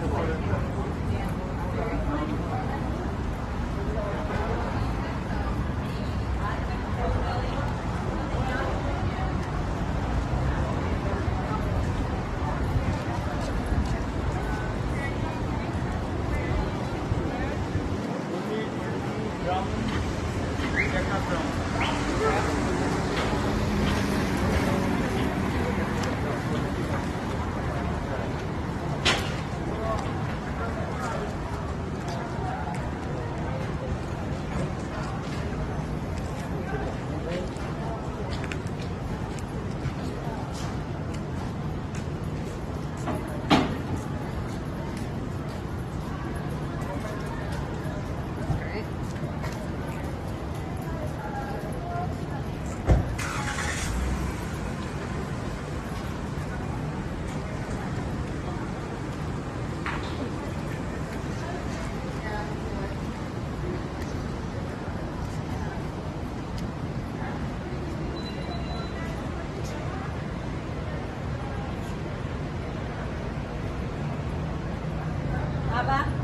comfortable. Bye.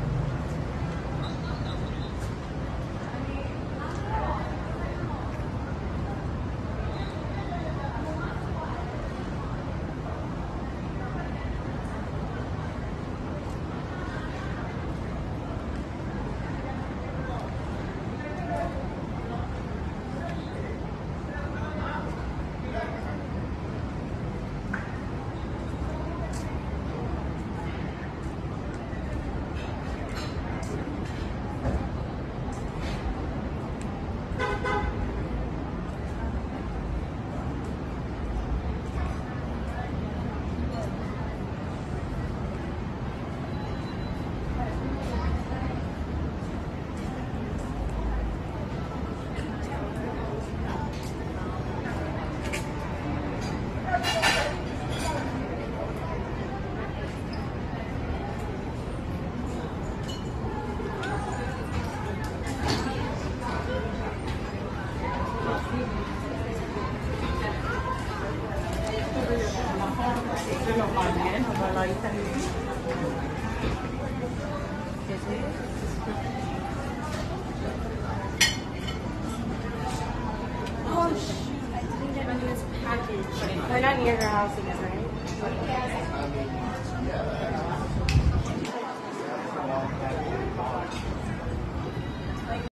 Oh shoot, I didn't get under this package. We're not near your house again, right?